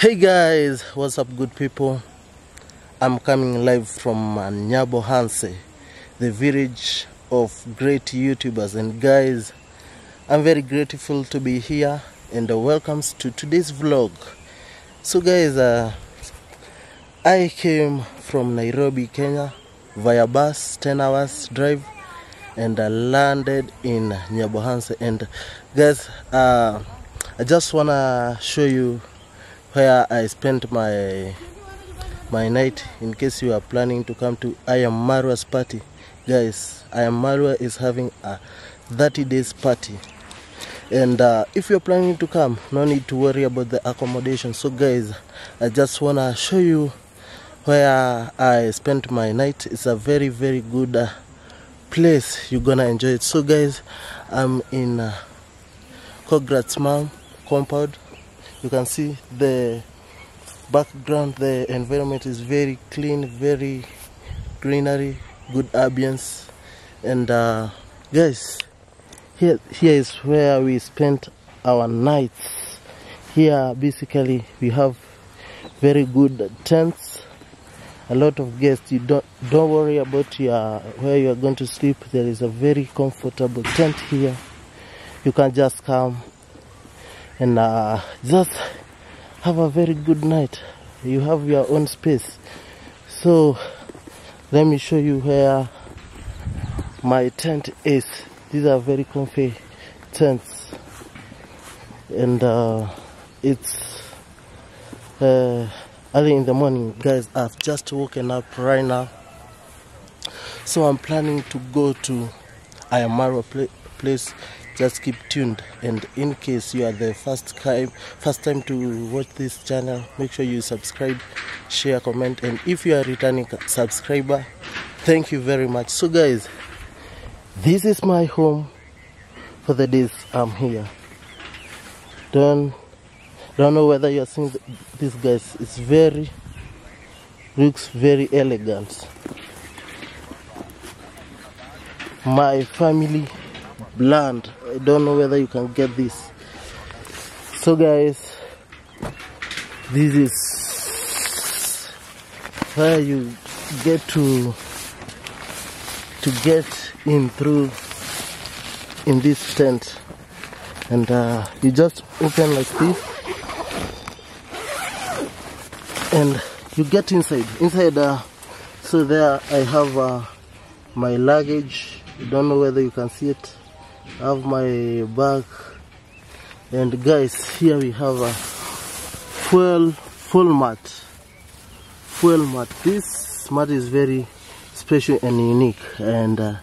Hey guys, what's up, good people? I'm coming live from Nyabohanse, the village of great YouTubers. And guys, I'm very grateful to be here and welcomes to today's vlog. So, guys, uh, I came from Nairobi, Kenya via bus, 10 hours drive, and I landed in Nyabohanse. And guys, uh, I just wanna show you where I spent my my night. In case you are planning to come to I am Marwa's party. Guys I am Marwa is having a 30 days party. And uh, if you're planning to come no need to worry about the accommodation. So guys I just wanna show you where I spent my night. It's a very very good uh, place. You're gonna enjoy it. So guys I'm in uh, Congrats mom compound you can see the background the environment is very clean very greenery good ambience. And uh, guys here here is where we spent our nights. Here basically we have very good tents. A lot of guests. You don't don't worry about your where you are going to sleep. There is a very comfortable tent here. You can just come and uh, just have a very good night. You have your own space. So let me show you where my tent is. These are very comfy tents, and uh, it's uh, early in the morning, guys. I've just woken up right now, so I'm planning to go to I am Marwa pla- place just keep tuned. And in case you are the first time first time to watch this channel make sure you subscribe share comment. And if you are returning subscriber thank you very much. So guys this is my home for the days i'm here. Don't don't know whether you're seeing th- this guys. It's very looks very elegant. My family bland i don't know whether you can get this. So guys this is where you get to to get in through in this tent. And uh, you just open like this. And you get inside. Inside uh, so there i have uh, my luggage. You don't know whether you can see it. I have my bag. And guys here we have a fuel full mat fuel mat this mat is very special and unique. And uh,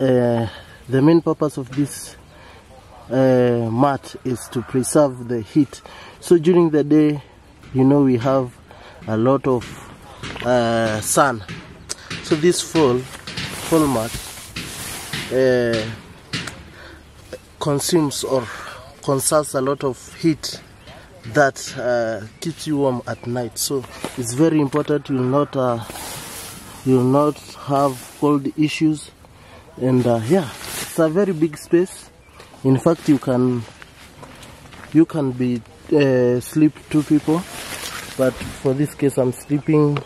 uh, the main purpose of this uh, mat is to preserve the heat. So during the day you know we have a lot of uh, sun. So this full full mat uh, consumes or consumes a lot of heat that uh, keeps you warm at night. So it's very important you not uh, you not have cold issues. And uh, yeah it's a very big space. In fact you can you can be uh, sleep two people. But for this case i'm sleeping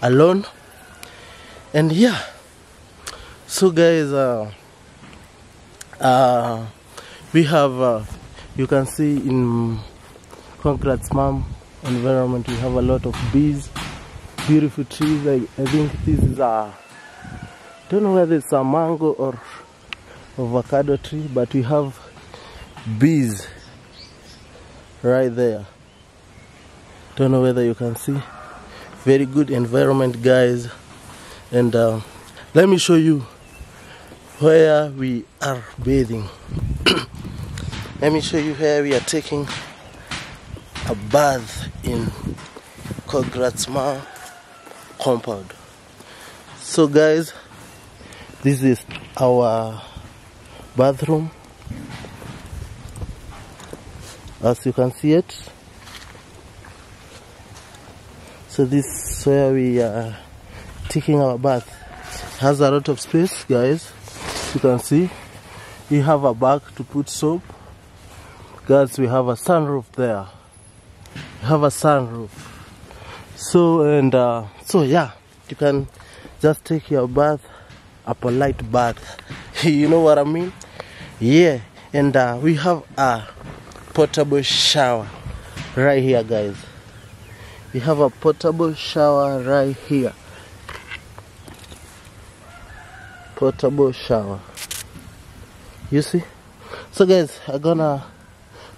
alone. And yeah. So guys uh, we have uh, you can see in Congrats mom environment we have a lot of bees beautiful trees. I, I think this is a don't know whether it's a mango or avocado tree but we have bees right there. Don't know whether you can see. Very good environment guys. And uh, let me show you where we are bathing. Let me show you where we are taking a bath in Congrats Mom compound. So guys this is our bathroom. As you can see it. So this is where we are taking our bath. Has a lot of space guys you can see we have a bag to put soap. Guys we have a sunroof there. You have a sunroof. So and uh, so yeah you can just take your bath a polite bath. You know what i mean? Yeah and uh, we have a portable shower right here guys. We have a portable shower right here portable shower. You see? So guys i'm gonna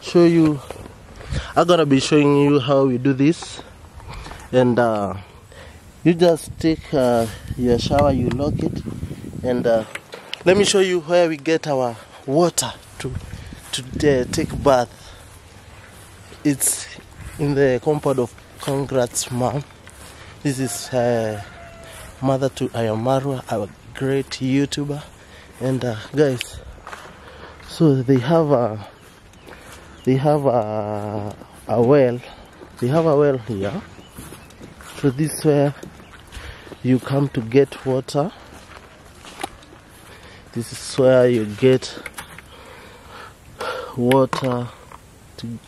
show you i'm gonna be showing you how we do this. And uh, you just take uh, your shower you lock it. And uh, let me show you where we get our water to to uh, take bath. It's in the compound of congrats mom this is uh, mother to I am Marwa our great youtuber. And uh, guys so they have a they have a, a well. They have a well here. So this is where you come to get water. This is where you get water to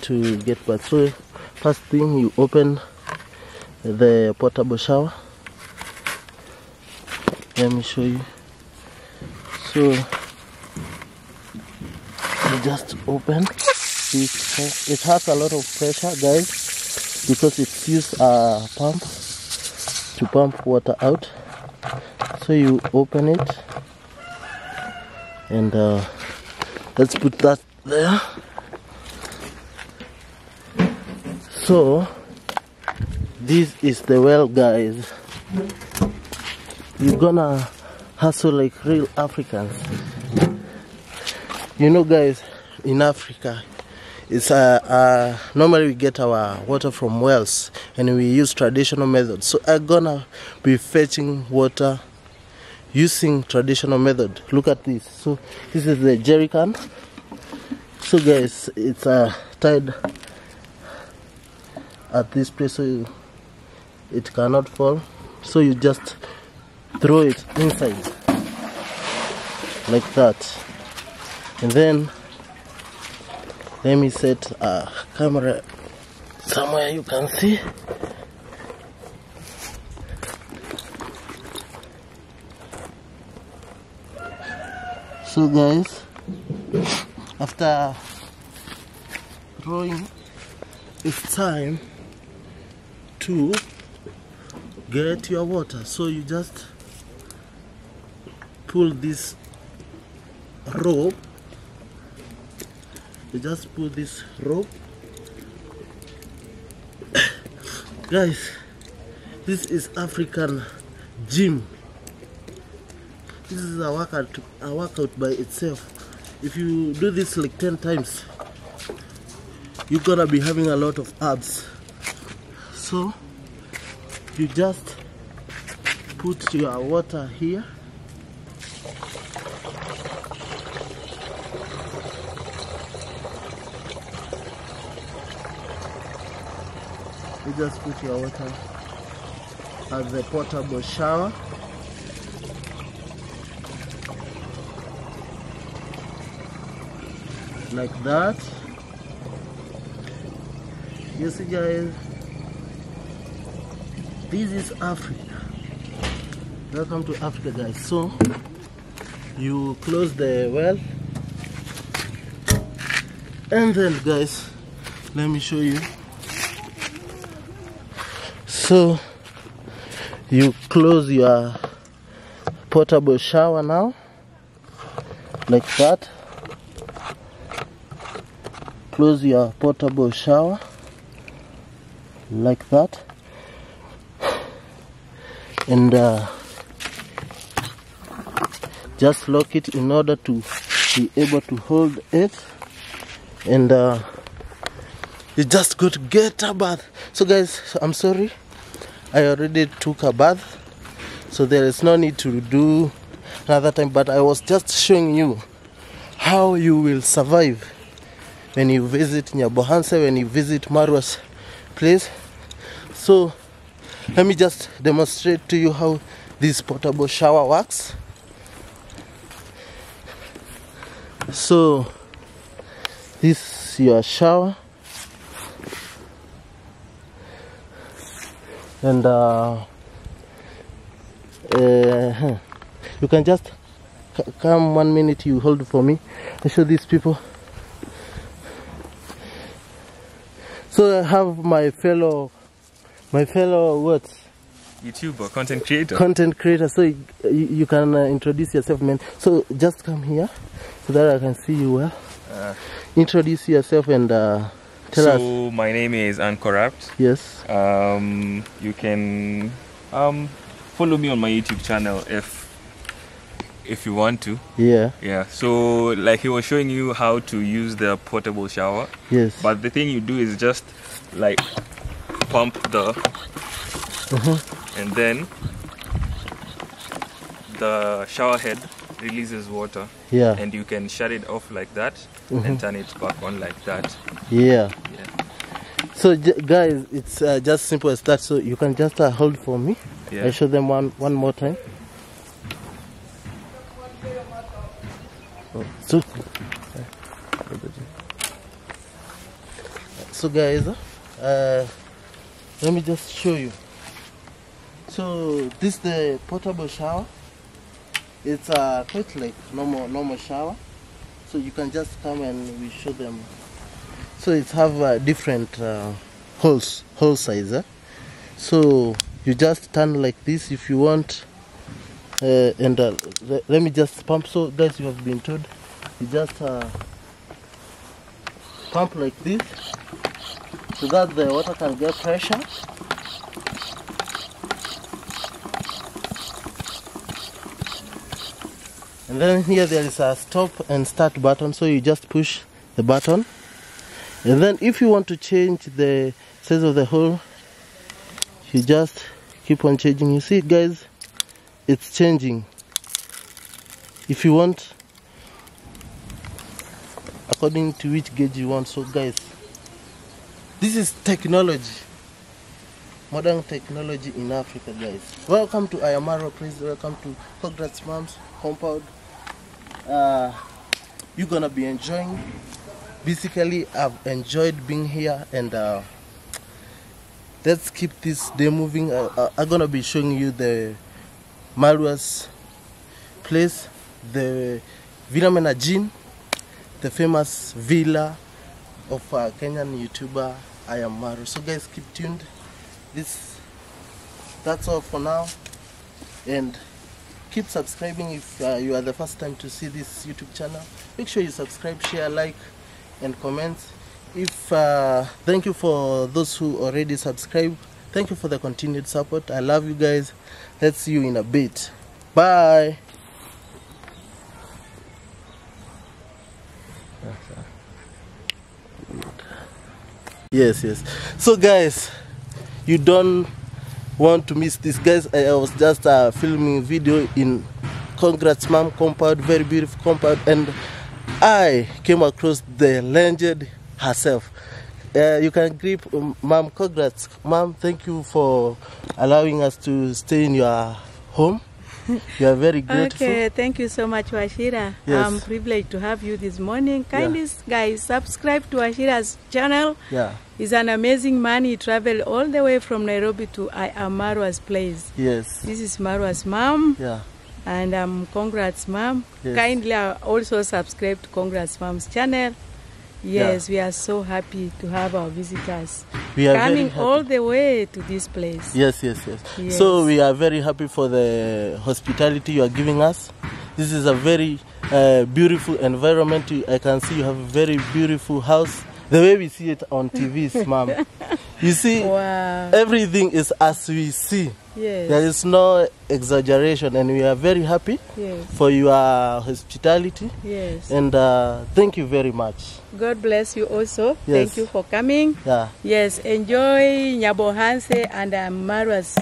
to get bath so first thing you open the portable shower let me show you. So just open. It has, it has a lot of pressure guys because it's used a pump to pump water out. So you open it and uh, let's put that there. So this is the well guys you're gonna hustle like real africans. You know guys in africa it's uh, uh normally we get our water from wells and we use traditional methods so i'm gonna be fetching water using traditional method. Look at this. So this is the jerry can so guys it's uh, tied at this place so you, it cannot fall. So you just throw it inside. Like that. And then let me set a camera somewhere you can see. So guys after throwing it's time to get your water. So you just pull this rope. You just pull this rope. Guys this is african gym. This is a workout a workout by itself. If you do this like 10 times you're gonna be having a lot of abs. So you just put your water here just put your water at the portable shower. Like that. You see guys this is africa. Welcome to africa guys. So you close the well. And then guys let me show you so you close your portable shower now like that. Close your portable shower like that. And uh, just lock it in order to be able to hold it. And uh, you just go to get a bath so guys i'm sorry i already took a bath so there is no need to do another time but i was just showing you how you will survive when you visit Nyabohanse, when you visit Marwa's place. So let me just demonstrate to you how this portable shower works. So this is your shower. And uh, uh, you can just come one minute you hold for me. I show these people. So I have my fellow my fellow what YouTuber, content creator. content creator. So you, you can uh, introduce yourself man. So just come here so that I can see you well. Uh, introduce yourself and uh, tell us so my name is Uncorrupt. yes Um, you can um, follow me on my YouTube channel if if you want to. yeah Yeah. So like he was showing you how to use the portable shower, yes but the thing you do is just like pump the and then the shower head releases water yeah and you can shut it off like that and turn it back on like that. yeah Yeah. So j- guys, it's uh, just simple as that. So you can just uh, hold for me. Yeah. I show them one one more time. So, so guys, uh, let me just show you. So this the portable shower. It's uh, quite like normal normal shower. So you can just come and we show them so it have uh, different uh, holes hole size eh? so you just turn like this if you want uh, and uh, le- let me just pump so guys you have been told you just uh, pump like this so that the water can get pressure and then here there is a stop and start button so you just push the button and then if you want to change the size of the hole, you just keep on changing. You see guys, it's changing. If you want, according to which gauge you want. So guys, this is technology. Modern technology in Africa, guys. Welcome to I am Marwa please Welcome to Congrats Moms Compound. Uh, you're gonna be enjoying basically i've enjoyed being here and uh, let's keep this day moving. Uh, uh, i'm gonna be showing you the marwas place the villa menajin the famous villa of kenyan youtuber i am marwa. So guys keep tuned. This that's all for now. And keep subscribing if uh, you are the first time to see this youtube channel. Make sure you subscribe share like and comment. If uh, thank you for those who already subscribed. Thank you for the continued support. I love you guys. Let's see you in a bit. Bye. Yes yes. So guys you don't want to miss this guys i, I was just uh, filming video in congrats mom compound very beautiful compound and i came across the legend herself uh, you can grip um, mom congrats mom thank you for allowing us to stay in your home you are very grateful Okay, thank you so much, Washira. Yes. I'm privileged to have you this morning. Kindly, guys, subscribe to Washira's channel. yeah He's an amazing man. He traveled all the way from Nairobi to I am Marwa's place. yes This is Marwa's mom, yeah and um, congrats, mom. Yes. Kindly uh, also subscribe to Congrats Mom's channel. Yes, we are so happy to have our visitors we are coming all the way to this place. Yes, yes, yes, Yes. So we are very happy for the hospitality you are giving us. This is a very uh, beautiful environment. I can see you have a very beautiful house. The way we see it on TVs, ma'am. You see, Wow. everything is as we see. Yes. There is no exaggeration, and we are very happy Yes. for your hospitality. Yes. And uh, thank you very much. God bless you also. Yes. Thank you for coming. Yeah. Yes, enjoy Nyabohanse and Marwa's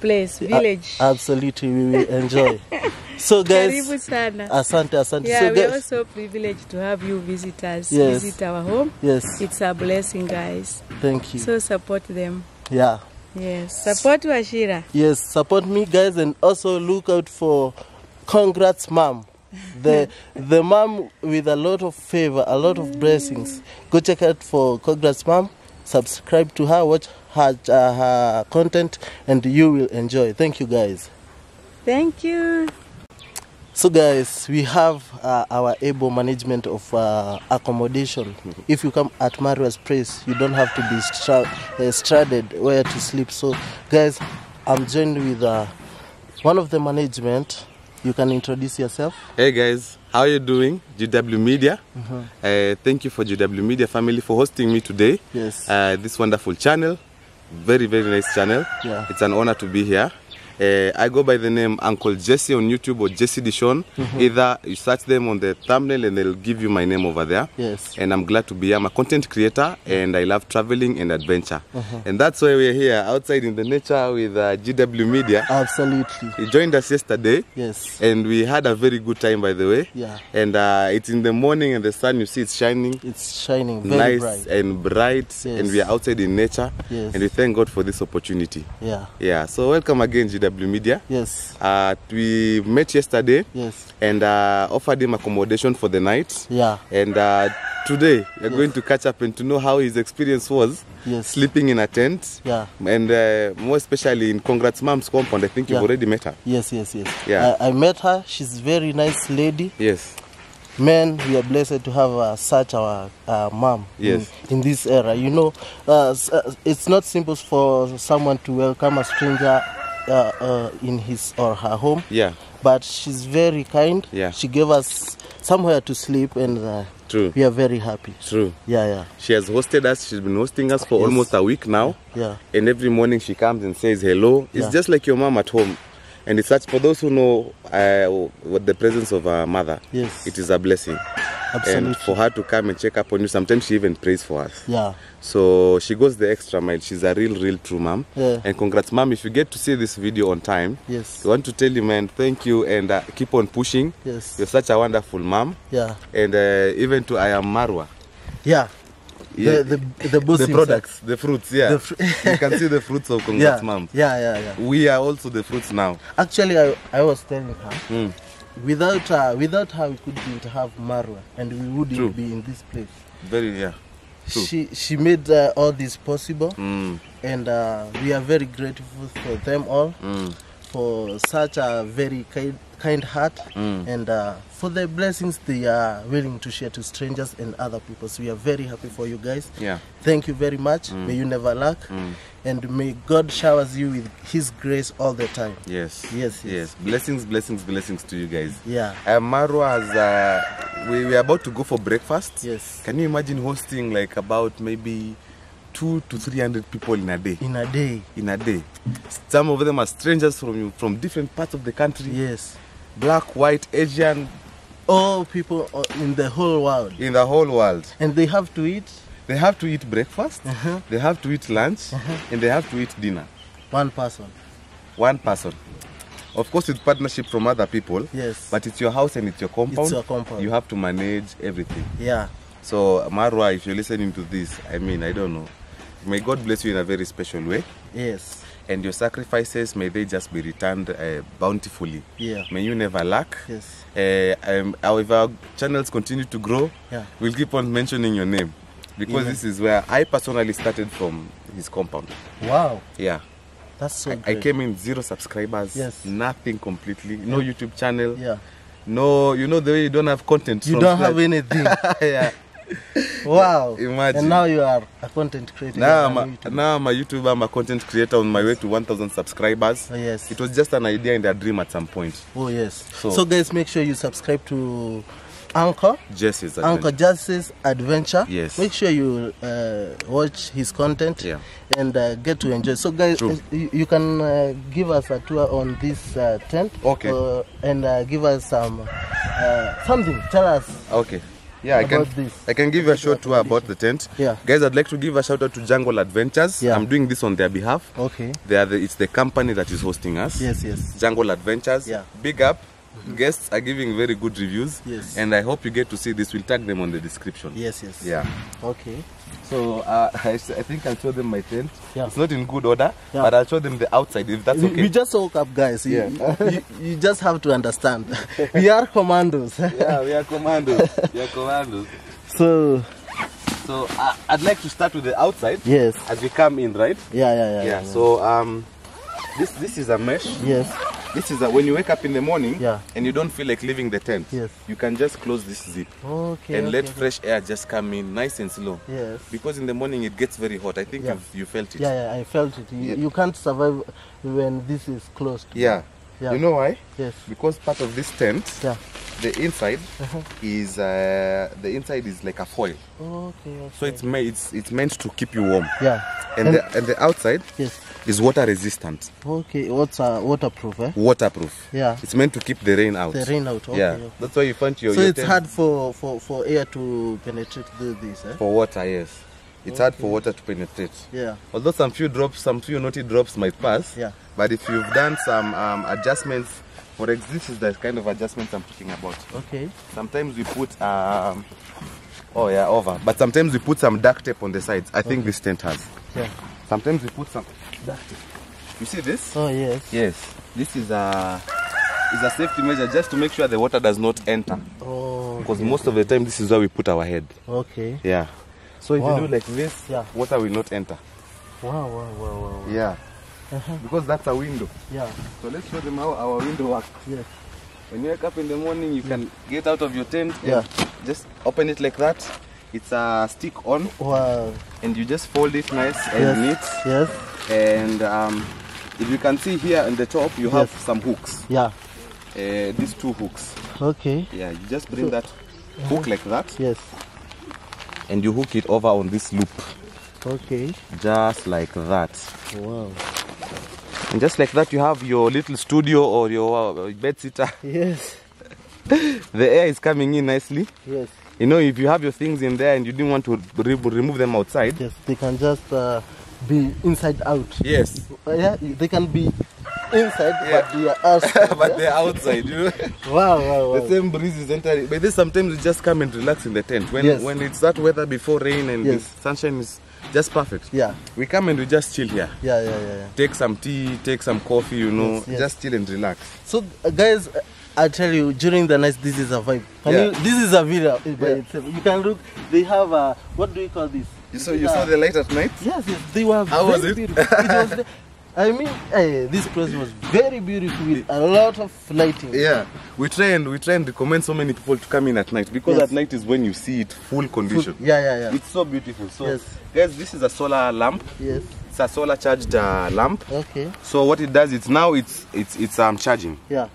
place, village. Absolutely, we will enjoy. So, Karibu guys, sana. asante, asante. yeah, so, we are also privileged to have you visitors Yes. visit our home. yes, It's a blessing, guys. thank you. So support them. Yeah. Yes, support Washira. Yes, support me, guys, and also look out for Congrats Mom. The the mom with a lot of favor, a lot of blessings. Go check out for Congrats Mom. Subscribe to her. Watch her, uh, her content and you will enjoy. Thank you, guys. Thank you. So, guys, we have uh, our able management of uh, accommodation. If you come at Mario's Place, you don't have to be stra- uh, stranded where to sleep. So, guys, I'm joined with uh, one of the management. You can introduce yourself. Hey guys, how are you doing? GW Media. Mm -hmm. Uh, thank you for GW Media family for hosting me today. Yes. Uh, this wonderful channel, very very nice channel. Yeah. It's an honor to be here. Uh, I go by the name Uncle Jesse on YouTube or Jesse Dishon. Either you search them on the thumbnail and they'll give you my name over there. Yes. And I'm glad to be here. I'm a content creator and I love traveling and adventure. And that's why we're here outside in the nature with uh, GW Media. Absolutely. He joined us yesterday Yes. and we had a very good time by the way Yeah. and uh, it's in the morning and the sun you see it's shining It's shining very nice bright. and bright Yes. and we are outside in nature Yes. and we thank god for this opportunity Yeah. yeah so welcome again gw media Yes. uh, we met yesterday Yes. and uh, offered him accommodation for the night Yeah. and uh, today we're going to catch up and to know how his experience was Yes. sleeping in a tent Yeah. and uh, more especially in congrats mom's compound i think you've Yeah. already met her Yes, yes, yes. Yeah. I, I met her. She's very nice lady. yes Man, we are blessed to have uh, such our uh, mom Yes. in, in this era. You know, uh, uh, it's not simple for someone to welcome a stranger uh, uh, in his or her home, yeah but she's very kind. Yeah. She gave us somewhere to sleep, and uh, true we are very happy. true Yeah, yeah, She has hosted us. She's been hosting us for Yes. almost a week now. yeah. And every morning she comes and says hello. It's Yeah. just like your mom at home. And it's such for those who know uh, what the presence of a mother. Yes. It is a blessing. Absolutely. And for her to come and check up on you, sometimes she even prays for us. Yeah, So she goes the extra mile. She's a real, real true mom. Yeah. And congrats, mom. If you get to see this video on time, yes, I want to tell you, man, thank you and uh, keep on pushing. yes, You're such a wonderful mom. yeah, And uh, even to I am Marwa. yeah. Yeah. The the the the products, the fruits, yeah. The fr- you can see the fruits of Yeah, Congrats Mom. yeah, yeah, yeah. We are also the fruits now. Actually, I, I was telling her, Mm. without her, without her, we couldn't have Marwa, and we wouldn't True. be in this place. Very, yeah. True. She she made uh, all this possible, Mm, and uh, we are very grateful for them all mm, for such a very kind kind heart, Mm. and uh, for the blessings they are willing to share to strangers and other people. So we are very happy for you guys. yeah. Thank you very much. May you never lack, Mm. and may God showers you with His grace all the time. Yes. Yes, yes. Yes. Blessings, blessings, blessings to you guys. Yeah. Uh, Marwa has, uh, we, we are about to go for breakfast. Yes. Can you imagine hosting like about maybe two to three hundred people in a day? In a day. In a day. Some of them are strangers from you, from different parts of the country. Yes. Black, white, Asian, All people uh, in the whole world. in the whole world. And they have to eat They have to eat breakfast, Uh-huh. they have to eat lunch, and they have to eat dinner. one person. One person. Of course, with partnership from other people, Yes. but it's your house and it's your compound. It's your compound. You have to manage everything. yeah. So, Marwa, if you're listening to this, I mean, I don't know. May God bless you in a very special way, Yes. And your sacrifices may they just be returned uh, bountifully. Yeah. May you never lack. Yes. Uh, um, however, our channels continue to grow, Yeah. we'll keep on mentioning your name because Yeah. this is where I personally started from his compound. Wow. Yeah. That's so I, I came in zero subscribers, Yes. nothing completely, no YouTube channel, Yeah. no, you know the way you don't have content. You don't scratch. have anything. yeah. wow. Imagine. And now you are a content creator. Now I'm, a, YouTube. now I'm a YouTuber, I'm a content creator on my way to 1,000 subscribers. Oh, yes. It was just an idea and a dream at some point. Oh yes. So- So, guys, make sure you subscribe to Anchor. Jesse's Adventure. Anchor Jesse's Adventure. Yes. Make sure you uh, watch his content Yeah. and uh, get to enjoy. So, guys, True. you, you can uh, give us a tour on this uh, tent. Okay. Uh, and uh, give us some uh, something. Tell us. Okay. Yeah, I can, this. I can give a short tour about the tent. Yeah. Guys, I'd like to give a shout out to Jungle Adventures. Yeah. I'm doing this on their behalf. Okay. They are the, it's the company that is hosting us. Yes. Yes. Jungle Adventures. Yeah. Big up. Guests are giving very good reviews. Yes. And I hope you get to see this. We'll tag them on the description. Yes. Yes. Yeah. Okay. So uh, I, I think I'll show them my tent. Yeah. It's not in good order, Yeah. but I'll show them the outside if that's okay. we just woke up, guys. You, Yeah. you, you just have to understand. we are commandos. yeah, we are commandos. we are commandos. So So uh, I'd like to start with the outside Yes. as we come in, right? Yeah, yeah, yeah. Yeah. So um, this this is a mesh. Yes. This is a, when you wake up in the morning Yeah. and you don't feel like leaving the tent. Yes. You can just close this zip Okay. and let okay. fresh air just come in nice and slow. Yes. Because in the morning it gets very hot. I think Yeah. you've, you felt it. Yeah, yeah, I felt it. You, Yeah. you can't survive when this is closed. Yeah. Yeah. You know why? Yes. Because part of this tent, Yeah. the inside Uh-huh. is uh, the inside is like a foil. Okay. okay. So it's made it's it's meant to keep you warm. Yeah. And, the and the outside yes. is water resistant, Okay. What's uh, waterproof? Eh? waterproof. Yeah. It's meant to keep the rain out. The rain out. Okay. yeah. okay. That's why you find your So your it's tent hard for, for, for air to penetrate through this, eh? for water, yes. It's hard for water to penetrate. Yeah. Although some few drops, some few naughty drops might pass. Yeah. But if you've done some um, adjustments, for this is the kind of adjustments I'm talking about. Okay. Sometimes we put um, oh yeah over, but sometimes we put some duct tape on the sides. I think this tent has. Yeah. Sometimes we put some duct tape. You see this? Oh yes. Yes. This is a is a safety measure just to make sure the water does not enter. Oh. Because most of the time this is where we put our head. Okay. Yeah. So if Wow. you do like this, Yeah. water will not enter. Wow. Wow. Wow. Wow. wow. Yeah. Uh-huh. Because that's a window. Yeah. So let's show them how our window works. Yes. When you wake up in the morning, you can get out of your tent Yeah. just open it like that. It's a stick on, Wow. and you just fold it nice and Yes. neat. Yes. And um, if you can see here on the top, you have Yes. some hooks. Yeah. Uh, these two hooks. Okay. Yeah, you just bring So- that hook like that, Yes. And you hook it over on this loop, Okay. just like that. Wow. And just like that, you have your little studio or your uh, bed sitter. Yes. The air is coming in nicely. Yes. You know, if you have your things in there and you didn't want to re- remove them outside, Yes. They can just uh, be inside out. yes, Uh, yeah. They can be inside, Yeah. but they are outside. but they're outside. You know, wow. Wow. Wow. the same breeze is entering. But this sometimes you just come and relax in the tent when Yes. when it's that weather before rain and Yes. the sunshine is just perfect. Yeah. We come and we just chill here. Yeah. Yeah. Yeah. yeah. Take some tea, take some coffee. You know, Yes, yes. just chill and relax. So, uh, guys, I tell you, during the night, this is a vibe. Can Yeah. you, this is a video by Yeah. itself. You can look. They have a what do you call this? You saw you saw the light at night. Yes, yes, they were How was it? it was, I mean, this place was very beautiful with a lot of lighting. Yeah, we try and we try and recommend so many people to come in at night because Yes. at night is when you see it full Full- condition. Yeah, yeah, yeah. It's so beautiful. So, Yes. guys, this is a solar lamp. yes. It's a solar charged uh, lamp. Okay. So what it does, it's now it's it's it's um charging, Yeah.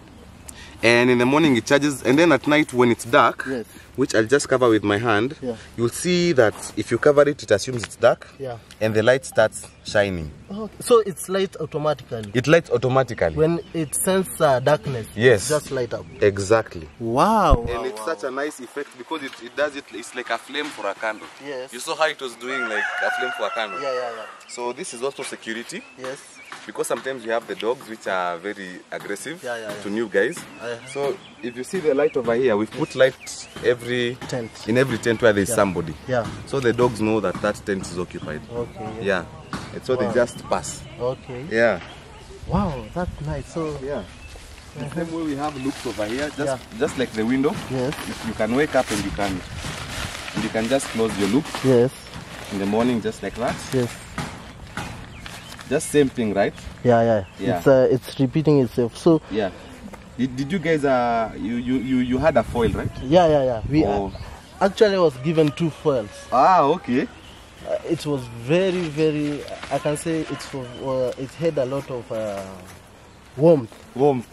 and in the morning it charges, and then at night when it's dark, Yes. Which I'll just cover with my hand, Yeah. you'll see that if you cover it, it assumes it's dark, Yeah. and the light starts shining. Okay. So it's light automatically. It lights automatically. when it senses uh, darkness, Yes. just light up. exactly. Wow. And it's such a nice effect because it, it does it. It's like a flame for a candle. Yes. You saw how it was doing like a flame for a candle. Yeah, yeah, yeah. So this is also security Yes. Because sometimes we have the dogs which are very aggressive Yeah, yeah, yeah. to new guys. Uh-huh. So if you see the light over here, we've put light every Tent. in every tent where there's somebody. Yeah. So the dogs know that that tent is occupied. Okay. Yeah. And so Wow. they just pass. Okay. Yeah. Wow, that's nice. So Yeah. The same way we have loops over here, just just like the window. yes, you can wake up and you can and you can just close your loop yes, in the morning just like that. yes. Just same thing, right? Yeah, yeah. Yeah. It's uh, it's repeating itself. So Yeah. Did, did you guys uh you, you you you had a foil, right? yeah, yeah, yeah. We Oh. uh, actually I was given two foils. Ah, okay. Uh, it was very, very. I can say it's. Uh, it had a lot of uh, warmth. Warm.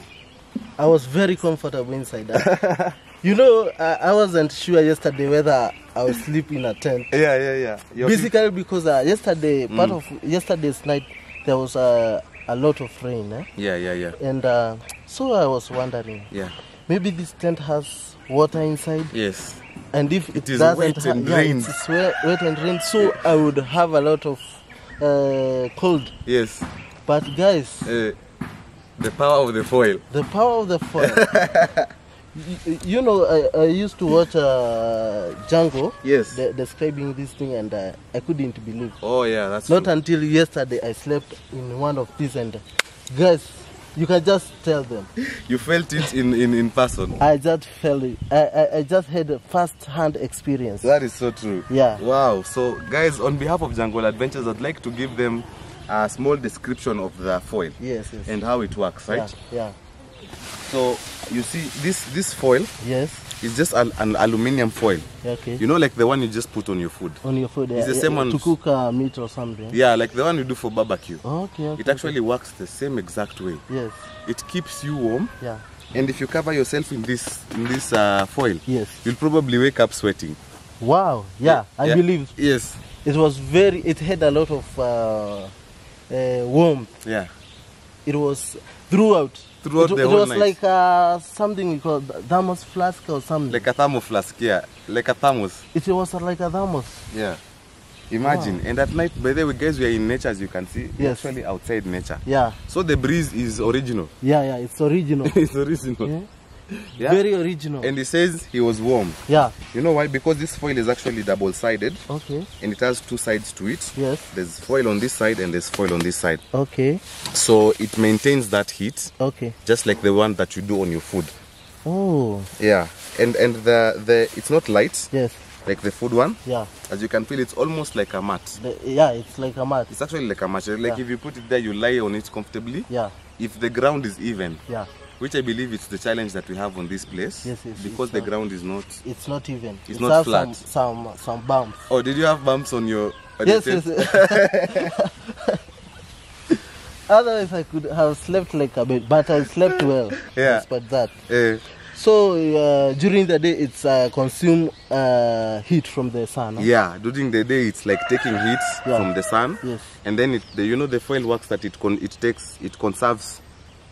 I was very comfortable inside. that. you know, I, I wasn't sure yesterday whether I would sleep in a tent. Yeah, yeah, yeah. Your Basically, because uh, yesterday, part of yesterday's night, there was uh, a lot of rain, eh? Yeah, yeah, yeah. and uh, so I was wondering, Yeah. maybe this tent has water inside, Yes. and if it, It is doesn't wet ha- and yeah, it's wet, and rain, so I would have a lot of uh, cold. Yes. But guys, Uh, the power of the foil. the power of the fire. you, know, I, I used to watch uh, Jungle. Yes. de- describing this thing, and uh, I couldn't believe. Oh yeah, that's Not true. until yesterday I slept in one of these, and guys, You can just tell them. You felt it in, in, in person. I just felt it. I, I, I just had a first-hand experience. That is so true. Yeah. Wow. So, guys, on behalf of Jungle Adventures, I'd like to give them a small description of the foil Yes, yes. and how it works, right? Yeah, So, you see, this this foil. Yes. It's just al- an aluminium foil. Okay. You know, like the one you just put on your food. on your food. It's yeah, the same yeah, one- to cook uh, meat or something. Yeah, like the one you do for barbecue. Okay. okay It actually works the same exact way. Yes. It keeps you warm, Yeah. and if you cover yourself in this in this uh, foil, Yes. you'll probably wake up sweating. Wow. Yeah, I believe Yes. it was very. It had a lot of uh, uh, warmth. Yeah. It was throughout. Throughout it, the it whole was like uh, something we call thermos flask or something. Like a thermo flask, yeah. Like a thermos. it was like a thermos. Yeah. Imagine. And at night, by the way, guys, we are in nature, as you can see. Yes. Actually, outside nature. Yeah. So the breeze is original. Yeah, yeah. It's original. it's original. yeah. Yeah. Very original. And he says he was warm. yeah. You know why? Because this foil is actually double-sided, Okay. and it has two sides to it. Yes. There's foil on this side and there's foil on this side. Okay. So it maintains that heat, Okay. just like the one that you do on your food. Oh. Yeah. And and the the it's not light Yes. like the food one. Yeah. As you can feel, it's almost like a mat. The, yeah. It's like a mat. It's actually like a mat. Like Yeah. if you put it there, you lie on it comfortably. Yeah. If the ground is even, Yeah. Which I believe it's the challenge that we have on this place, Yes, yes, because it's the not- ground is not. It's not even. It's it not flat. Some some some bumps. Oh, did you have bumps on your? on Yes, your yes. Otherwise, I could have slept like a bit, but I slept well. Yeah. Despite that. Eh, So uh, during the day, it's uh, consume uh, heat from the sun. huh? yeah, during the day it's like taking heat Yeah. from the sun, Yes. and then it, the, you know the foil works that it con- it takes it conserves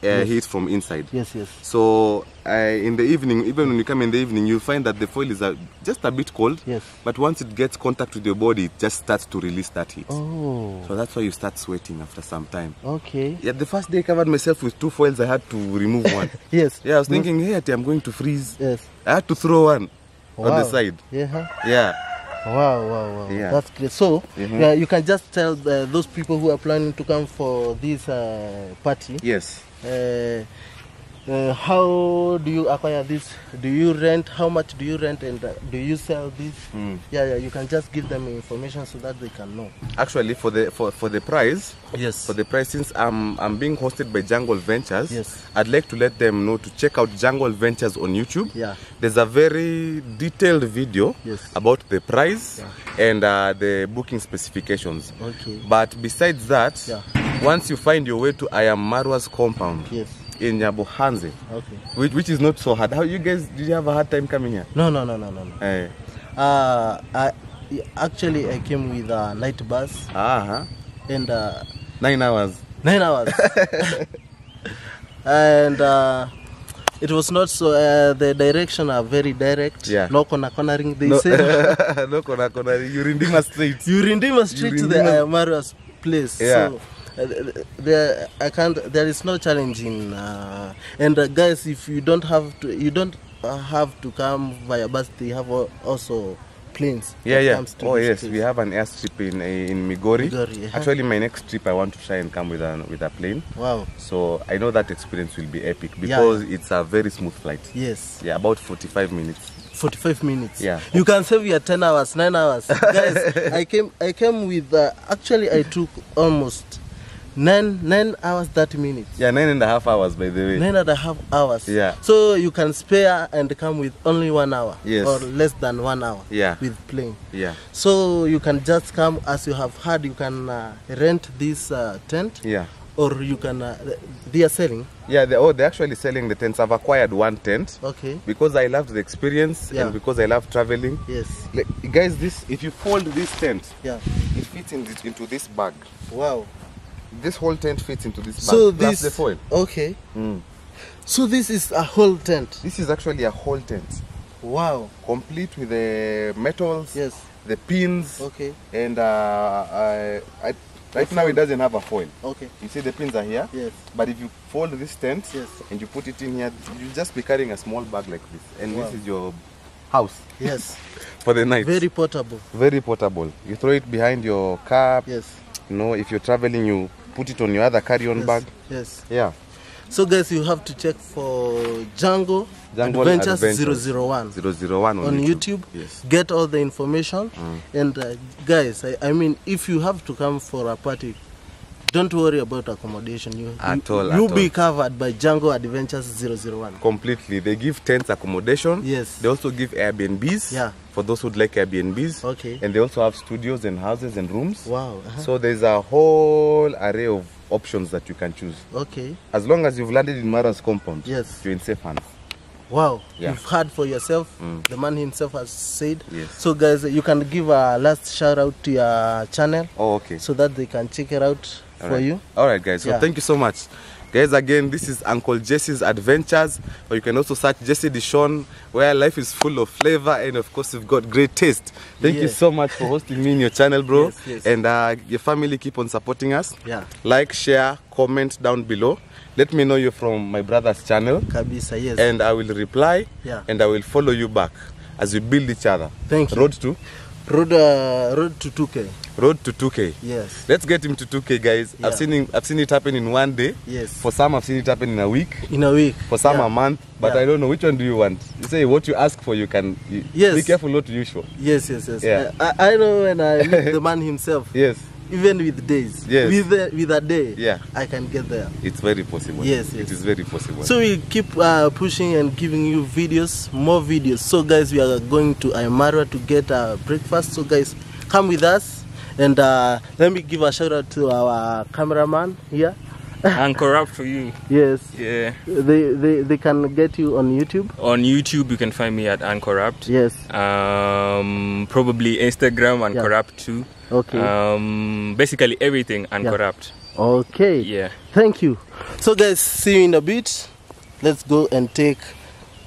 uh, heat from inside. Yes. Yes. So uh, in the evening, even when you come in the evening, you'll find that the foil is uh, just a bit cold. Yes. But once it gets contact with your body, it just starts to release that heat. Oh. So that's why you start sweating after some time. Okay. Yeah, the first day I covered myself with two foils, I had to remove one. Yes. yeah, I was thinking, hey, I'm going to freeze. Yes. I had to throw one on the side. Yeah. Yeah. Wow, wow, wow. Yeah. That's great. So, Mhm. yeah, you can just tell uh, those people who are planning to come for this uh, party. Yes. Uh, uh, how do you acquire this? Do you rent? How much do you rent? And uh, do you sell this? Mm. Yeah, yeah. You can just give them information so that they can know. Actually, for the for, for the price. Yes. for the price, since I'm I'm being hosted by Jungle Ventures, Yes. I'd like to let them know to check out Jungle Ventures on YouTube. Yeah. There's a very detailed video Yes. about the price and uh, the booking specifications. Okay. But besides that, Yeah. Once you find your way to I am Marwa's compound Yes. in Nyabohanse, Okay. which, which is not so hard. How you guys did you have a hard time coming here? No, no, no, no, no, no. Eh, Uh, I actually I came with a night bus uh-huh. and uh, Nine hours. nine hours, and uh, it was not so. Uh, the direction are very direct. Yeah. No corner cornering. They No, say no corner corner. You Rindima Street. you Rindima Street to the Yurindima- I am Marwa's place. Yeah. So, uh, there, I can't. There is no challenge in. Uh, and uh, guys, if you don't have to, you don't uh, have to come via bus. They have al- also planes. Yeah, yeah. comes to Oh, yes. place. We have an airstrip in in Migori. Migori, uh-huh. Actually, my next trip, I want to try and come with a with a plane. Wow. So I know that experience will be epic because it's a very smooth flight. Yes. Yeah, about 45 minutes. 45 minutes. Yeah. You can save your 10 hours, 9 hours. Guys, I came I came with uh, actually I took almost 9 9 hours 30 minutes. Yeah, nine and a half hours, by the way. Nine and a half hours. Yeah. So you can spare and come with only one hour. Yes. Or less than one hour. Yeah. With plane. Yeah, So you can just come as you have heard. You can uh, rent this uh, tent, yeah. or you can. Uh, they are selling. Yeah, they, oh, they're actually selling the tents. I've acquired one tent Okay. because I loved the experience Yeah. and because I love traveling. Yes. Like, guys, this if you fold this tent, Yeah. it fits in this, into this bag. Wow. This whole tent fits into this bag. So this. the foil. Okay. Mm. So this is a whole tent. This is actually a whole tent, Wow. complete with the metals, Yes. the pins, Okay. and uh, I, I, right now it doesn't have a foil. Okay. You see the pins are here, Yes. but if you fold this tent Yes. and you put it in here, you just be carrying a small bag like this, and Wow. this is your house Yes. for the night. Very portable. very portable. You throw it behind your car. Yes. You know, if you're traveling, you put it on your other carry-on Yes. bag. Yes. Yeah. So guys, you have to check for Django, Django Adventures, Adventures 001 001 on, on YouTube. YouTube. Yes. Get all the information. Mm. And uh, guys, I, I mean, if you have to come for a party, don't worry about accommodation. You, At you, all, You'll at be all. covered by Django Adventures 001. Completely. They give tents accommodation. Yes. They also give Airbnbs. Yeah. For those who'd like Airbnbs. Okay. And they also have studios and houses and rooms. Wow. uh-huh. So there's a whole array of options that you can choose. Okay. As long as you've landed in Marwa's compound, Yes. you're in safe hands. Wow, Yeah. you've heard for yourself. The man himself has said. Yes. So, guys, you can give a last shout out to your channel Oh, okay. so that they can check it out All for right. you. All right, guys. So Yeah. thank you so much. Guys, again, this is Uncle Jesse's Adventures, or you can also search Jesse Dishon, where life is full of flavor and, of course, you've got great taste. Thank yeah. you so much for hosting me in your channel, bro. Yes, yes. And uh, your family keep on supporting us. Yeah. Like, share, comment down below. Let me know you're from my brother's channel, Kabisa, yes. and I will reply, Yeah. and I will follow you back as we build each other. Thank you. Road to road, uh, road to 2K. road to 2K. Yes. Let's get him to 2K, guys. Yeah. I've seen him, I've seen it happen in one day. Yes. For some, I've seen it happen in a week. In a week. For some, yeah. a month. But Yeah. I don't know which one do you want. You say what you ask for, you can. You, Yes. Be careful what you show. for. Yes, yes, yes. Yeah. I, I know when I meet the man himself, Yes, even with days, Yes. with, a, with a day, Yeah. I can get there. it's very possible. Yes, yes. It is very possible. So we keep uh, pushing and giving you videos, more videos. So guys, we are going to I am Marwa to get uh, breakfast. So guys, come with us. And uh, let me give a shout out to our cameraman here. Anchor up for you. Yes, Yeah. they, they, they can get you on YouTube. On YouTube, you can find me at uncorrupt. Yes, Um, probably Instagram and Yeah. Corrupt too. okay. Um, basically everything and Yeah. Corrupt. okay. Yeah. Thank you. So guys, see you in a bit. Let's go and take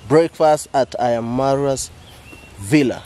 breakfast at I am Marwa's villa.